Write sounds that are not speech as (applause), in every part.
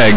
like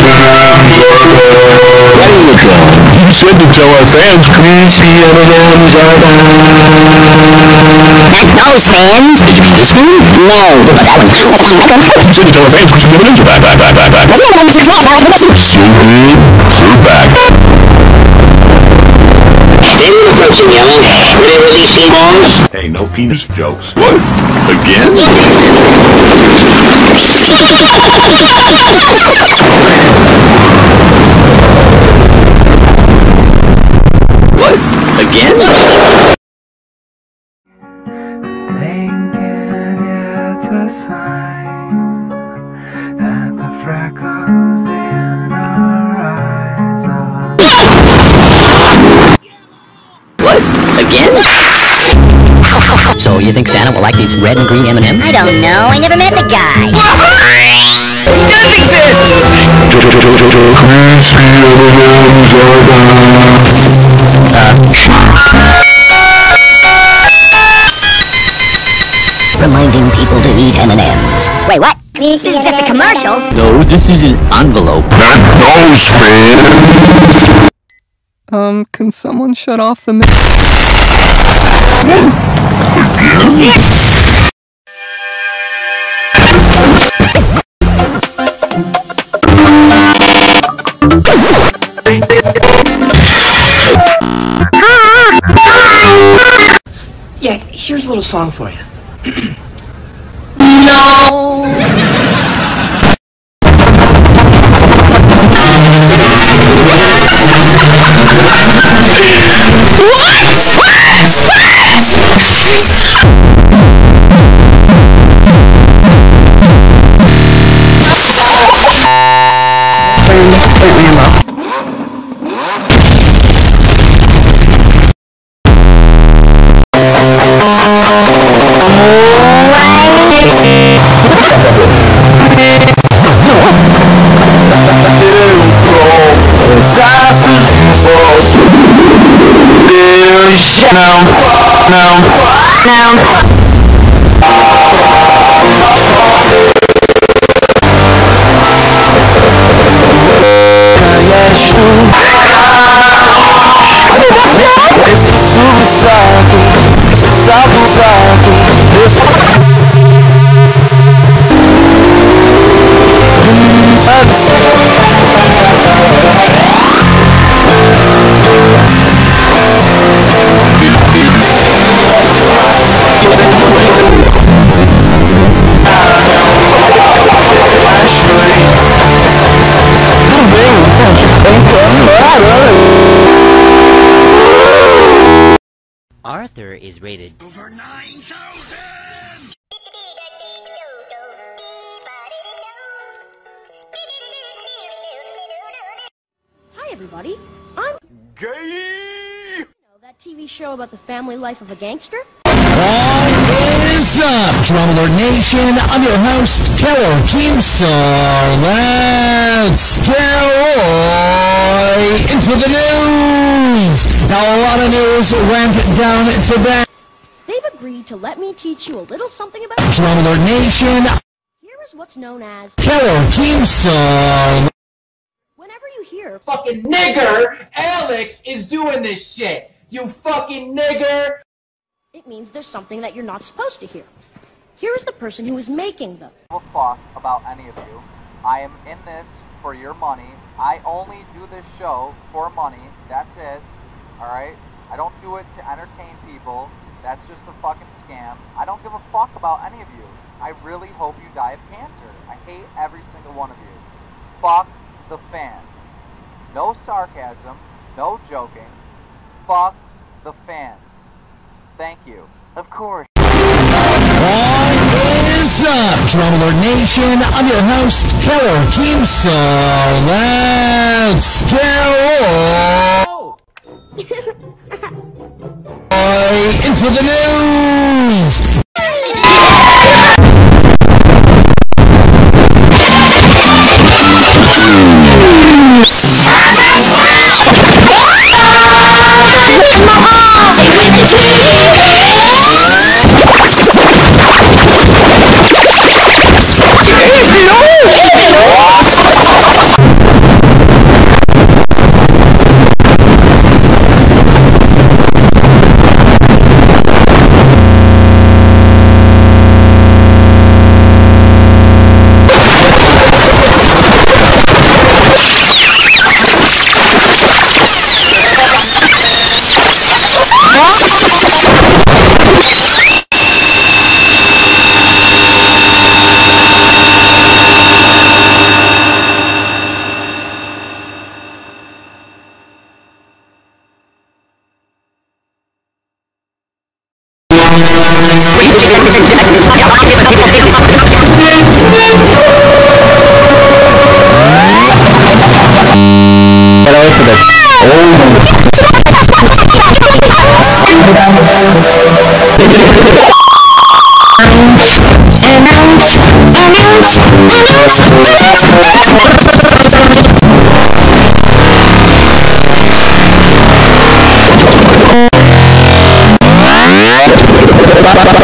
said to tell our fans, please see M&M's are And those fans? Did you mean this one? No, but that one. That's fine, that one. You said to tell our fans, because M&M's are back, back, back, back, back. Wasn't that the one that was So good, they're back. They were approaching yelling. Were they releasing bombs? Hey, no penis jokes. What? Again? (laughs) What? Again? Thinking it's a sign that the freckles in our eyes are What? Again? So you think Santa will like these red and green M&Ms? I don't know. I never met the guy. Reminding This is just a commercial. No, this is an envelope. Not those fans! Um, can someone shut off the mi- Yeah, here's a little song for you. What? Arthur is rated Over 9,000! Hi, everybody. I'm Gay! You know, that TV show about the family life of a gangster. What is up, Drummer Nation? I'm your host, Killer Keemstar. Let's get into the news. Now, a lot of news went down today. They've agreed to let me teach you a little something about. Drummer Nation, Here is what's known as. Killer Keemstar. Whenever you hear Fucking nigger, Alex is doing this shit. You fucking nigger. it means there's something that you're not supposed to hear. Here is the person who is making them. I give a fuck about any of you. I am in this for your money. I only do this show for money. That's it. Alright? I don't do it to entertain people. That's just a fucking scam. I don't give a fuck about any of you. I really hope you die of cancer. I hate every single one of you. Fuck the fans. No sarcasm. No joking. Fuck the fan. Thank you. Of course. What is up, Drummer Nation? I'm your host, Killer Keemstar. Let's get right into the news.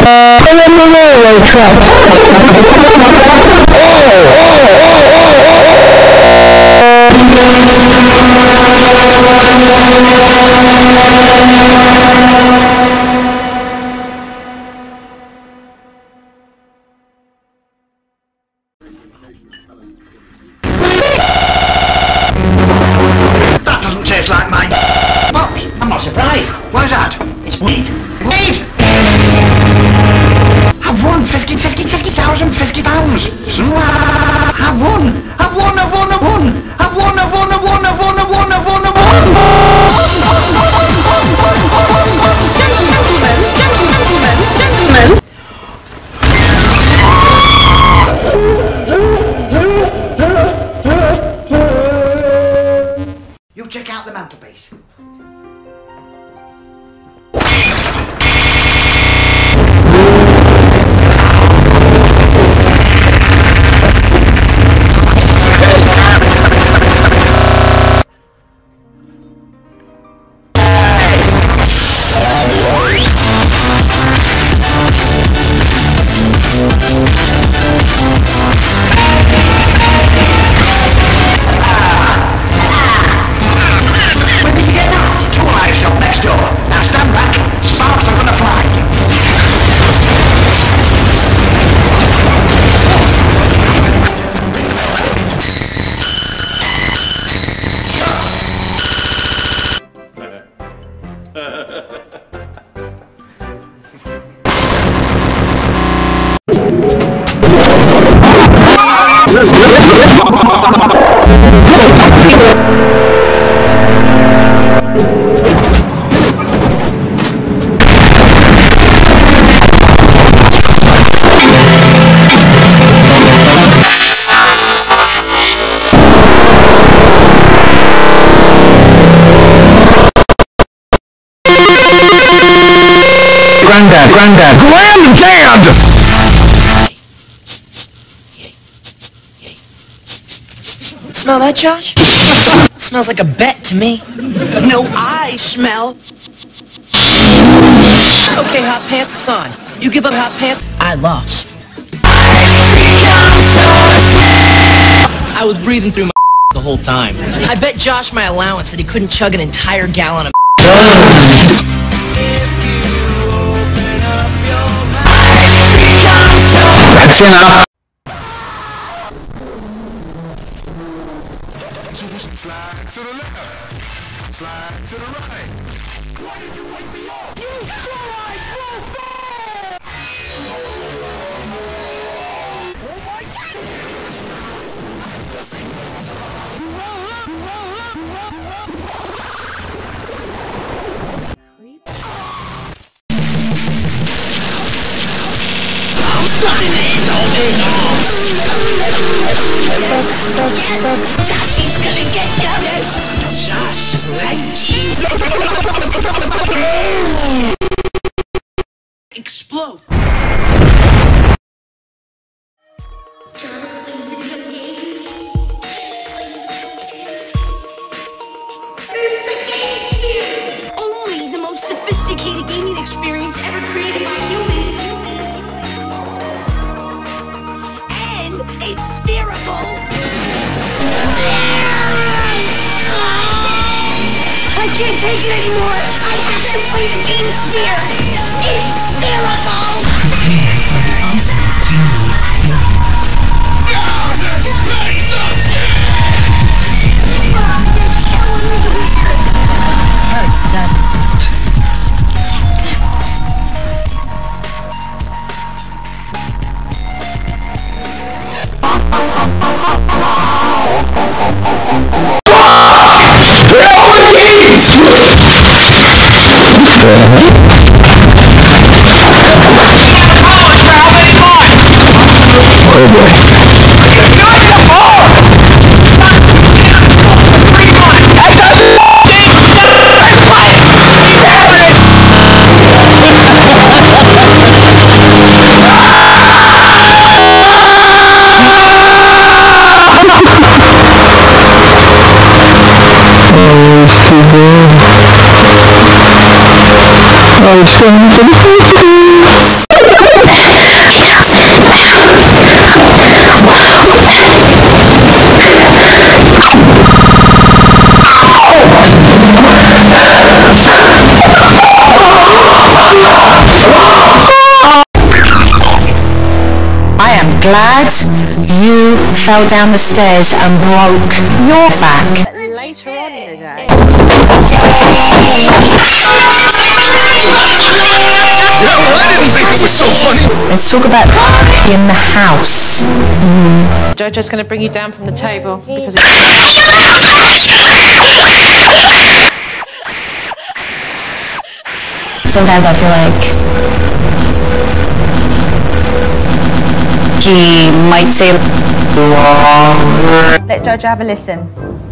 you Smell that, Josh? Smells like a bet to me. No, I smell. Okay, hot pants, it's on. You give up hot pants, I lost. I was breathing through my (laughs) the whole time. I bet Josh my allowance that he couldn't chug an entire gallon of That's enough. To the left. Slide to the right. Why did you wake me up? You fly, fall! Oh my God! Joshy's gonna get you. Josh, like you. Explode. Only the most sophisticated gaming experience ever created by I can't take it anymore. I have to play the game sphere. It's spherical. Prepare for the ultimate gaming experience. Hurts, doesn't Oh, I am glad you fell down the stairs and broke your back. Later on in the day. Let's talk about in the house. Jojo's going to bring you down from the table because Sometimes I feel like he might say Let Jojo have a listen.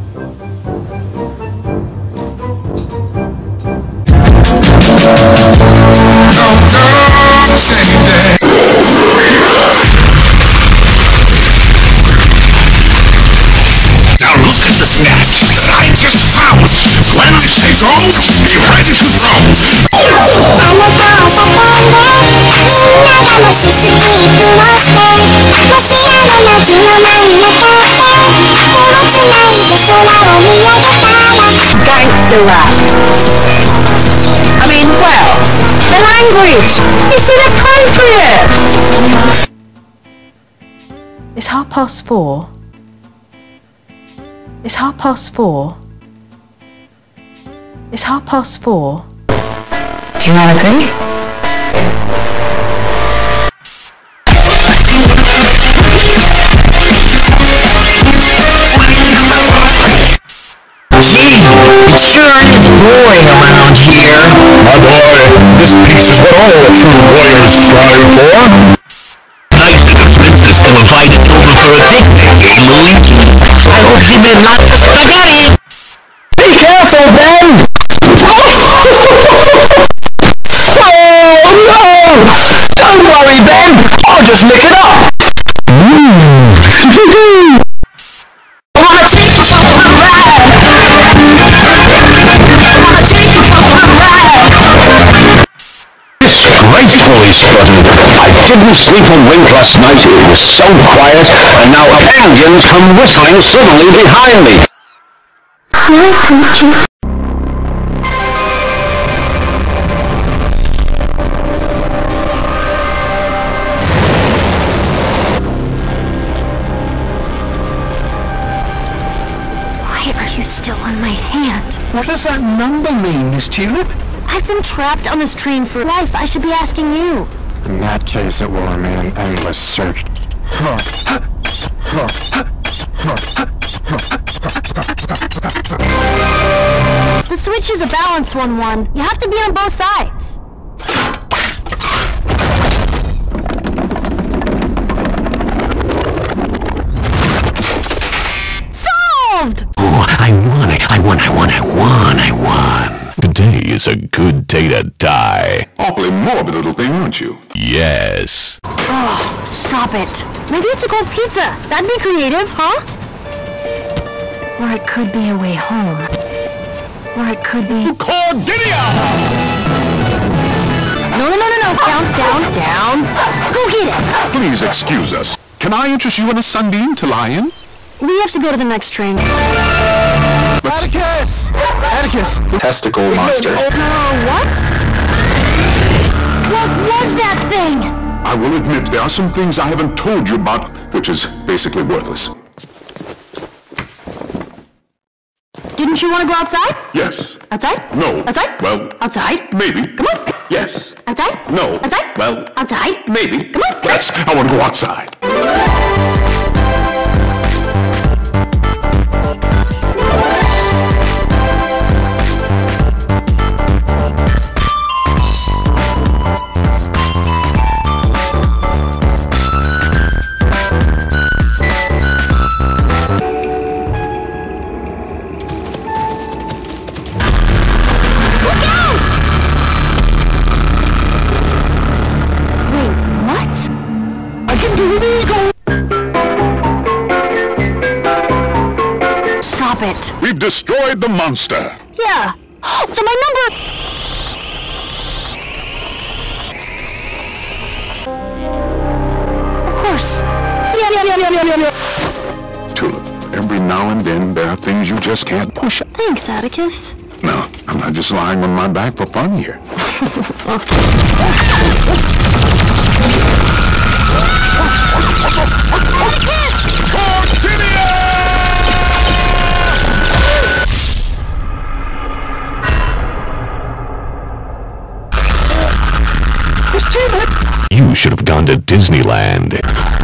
Gangster rap. I mean, well, the language is inappropriate. It's half past four. It's half past four. It's half past four. Do you not agree? Sure is boring around here. My boy, this peace is what all true warriors strive for. I see the princess have invited you over for a picnic, eh, Luigi? I hope you made lots of spaghetti. Be careful, Ben! (laughs) oh no! Don't worry, Ben! I'll just lick it up! I didn't sleep a wink last night. It was so quiet, and now aliens come whistling suddenly behind me. Trapped on this train for life. I should be asking you. In that case, it will remain an endless search. The switch is a balance one one. You have to be on both sides. Today is a good day to die. Awfully morbid little thing, aren't you? Yes. Oh, stop it. Maybe it's a cold pizza. That'd be creative, huh? Or it could be a way home. Or it could be... Cordelia! No, no, no, no, no. Down, down, down. Go get it. Please excuse us. Can I interest you in a sunbeam to lie in? We have to go to the next train. Atticus! Atticus! Testicle monster. Uh, what? What was that thing? I will admit there are some things I haven't told you about, which is basically worthless. Didn't you want to go outside? Yes. Outside? No. Outside? Well, Outside? maybe. Come on. Yes. Outside? No. Outside? Well, Outside? maybe. Come on. Yes, I want to go outside. Stop it. We've destroyed the monster. Yeah. (gasps) So my number... Of course. Yeah, yeah, yeah, yeah, yeah, yeah. Tulip, every now and then there are things you just can't push. Thanks, Atticus. No, I'm not just lying on my back for fun here. (laughs) (laughs) You should have gone to Disneyland.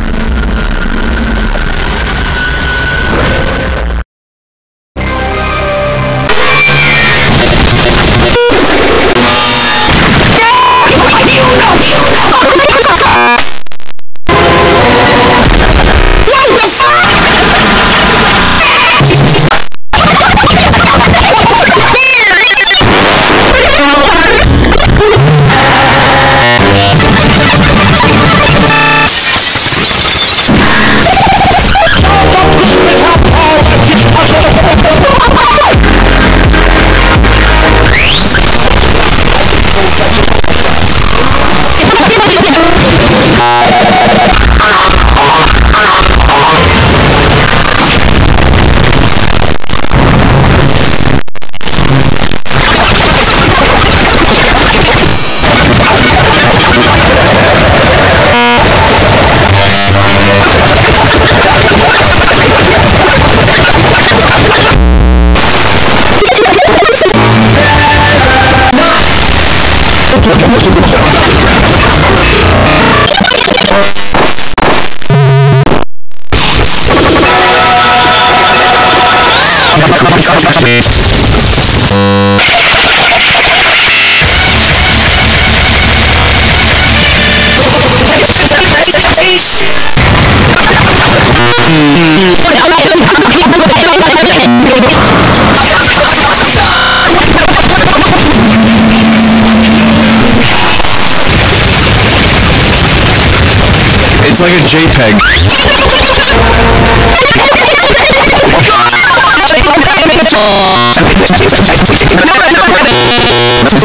Like a JPEG. This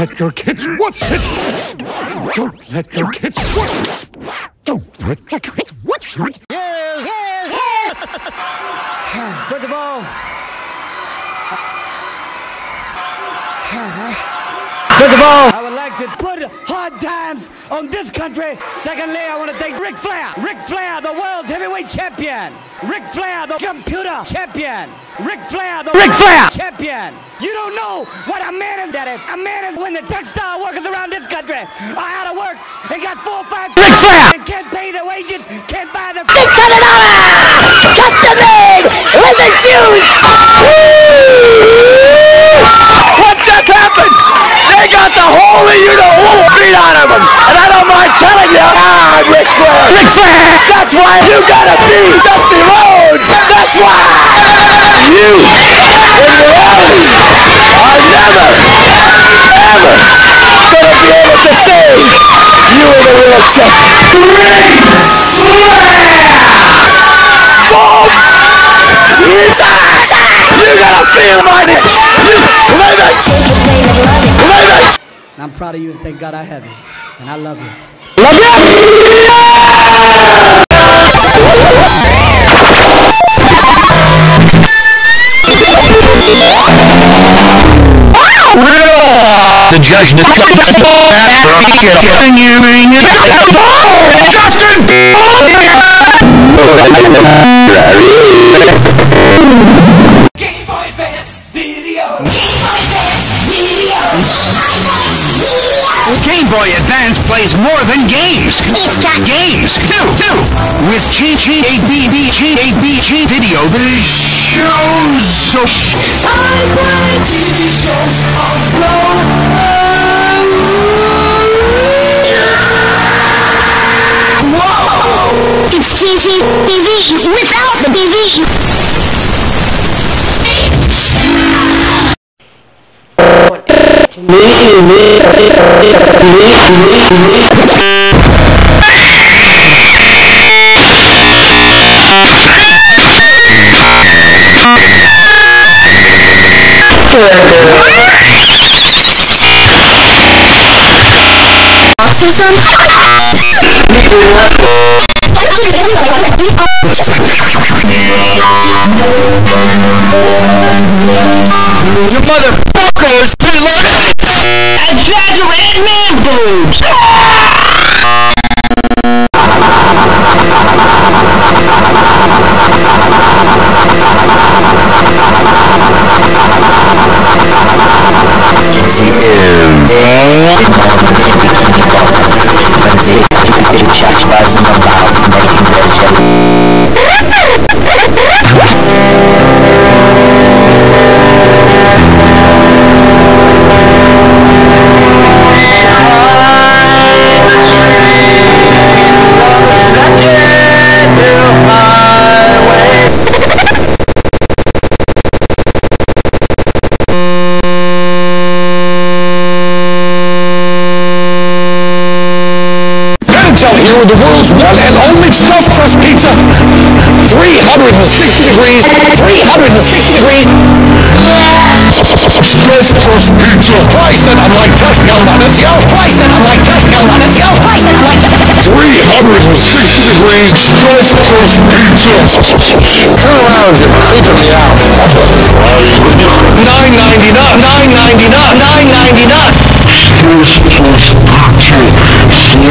let your kids watch it. Don't let your kids watch it. Don't let your kids watch it. Yes, yes, yes. First of all, uh, uh, First of all, I would like to put hard times on this country. Secondly, I want to thank Ric Flair. Ric Flair, the world's heavyweight champion. Ric Flair, the computer champion. Ric Flair, the Ric Flair! champion. You don't know what a man is, Daddy. A man is when the textile workers around this country are out of work and got four or five Ric Flair! and can't pay their wages, can't buy their $600! Custom made! Leather shoes! What just happened? They got the holy you know who beat out of them, and I don't mind telling you, ah, Ric Flair. Ric Flair. That's why you gotta be Dusty Rhodes. That's why you and your Rhodes are never, ever gonna be able to say you were the real champ. Ric Flair. Boom. It's You gotta feel my. You live it. Live it. I'm proud of you and thank God I have you. And I love you. Love The judge Justin! Boy Advance plays more than games. It's got games too, too. With Chi Chi 8BB, 8BG video, the show's so. TV shows on Whoa! It's GGTV without the BV. ini ini ini ini eu venho fazer o chat das mandadas. Christ plus pizza. Price that I'm like touching out on this yo. Price that I'm like touching out on this yo. Price that I'm like 360 degrees Christ plus pizza. Turn around and figure me out. 999 999 999 Christ plus pizza.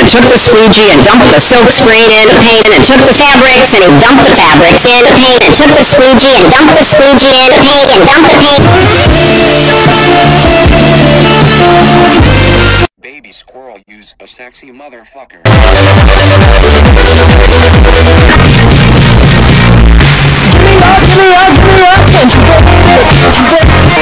and took the squeegee and dumped the silk screen in the paint and it took the fabrics and he dumped the fabrics in the paint and took the squeegee and dumped the squeegee in the paint and dumped the paint. Baby squirrel use a sexy motherfucker. You see the call? I'ma treat you like a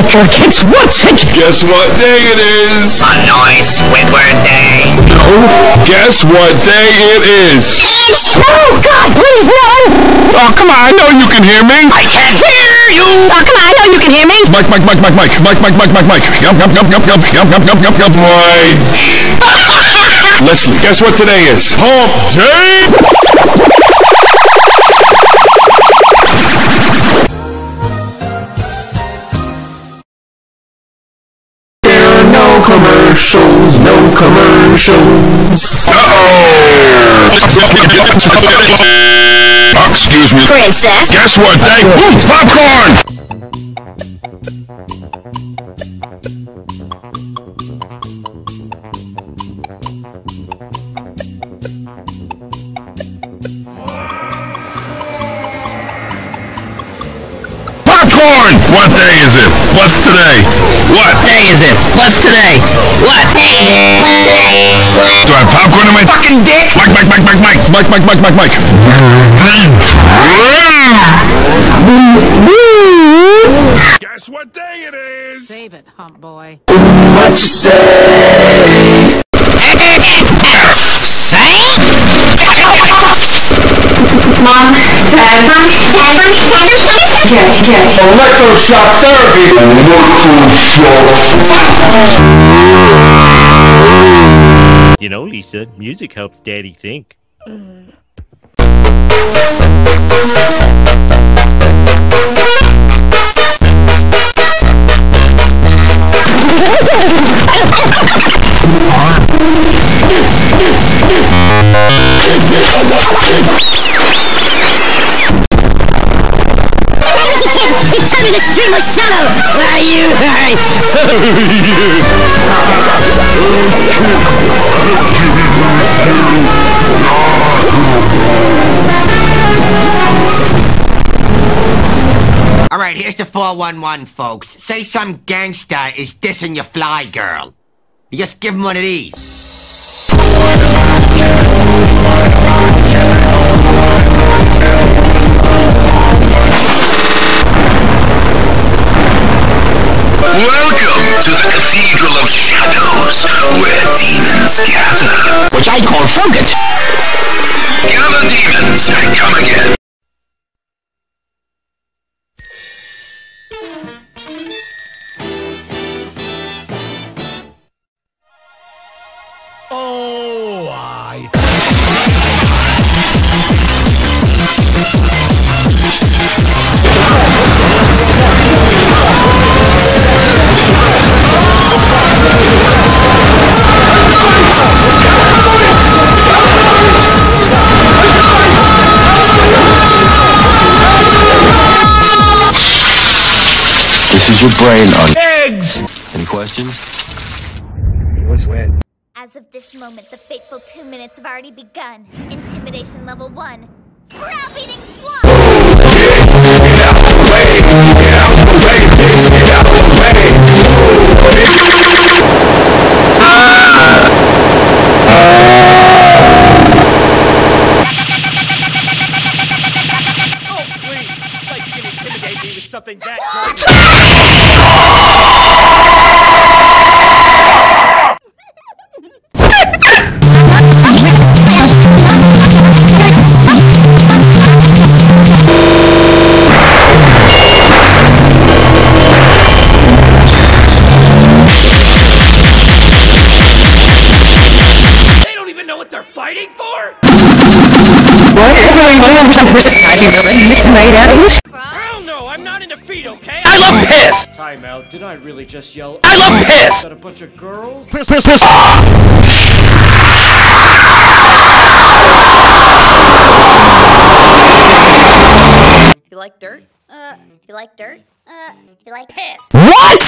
Don't let your kids what's it? Guess what day it is? A nice Squidward day. No. Guess what day it is? Oh God, please no! Oh, come on, I know you can hear me. I can't hear you. Oh come on, I know you can hear me. Mike, Mike, Mike, Mike, Mike, Mike, Mike, Mike, Mike, Mike. Yum, yum, yum, yum, yum, yum, yum, yum, yum, yum, Mike. (laughs) Listen, guess what today is? Hump Day! Commercials, no commercials. Oh Excuse me. Princess. Guess what day? Ooh, popcorn! Popcorn! What day is it? What's today? What? Day is it? What's today? What? Day? Do I have popcorn in my fucking dick? Mike, Mike, Mike, Mike, Mike, Mike, Mike, Mike, Mike, Mike. Guess what day it is? Save it, hump boy. What you say? Say? Mom, Dad, Jerry, Jerry. Electroshock therapy. You know, Lisa, music helps Daddy think. Mm. (laughs) It's time to stream a shadow! Are you? Alright, here's the 411, folks. Say some gangsta is dissing your fly girl. You just give him one of these. Moment, the fateful two minutes have already begun. Intimidation level one. Browbeating swamp! Oh, Hell no, I'm not into feet, okay? I love piss! Time out. Did I really just yell? I love piss! Got a bunch of girls? Piss, piss, piss! You like dirt? Uh, you like dirt? Uh, you like piss? What?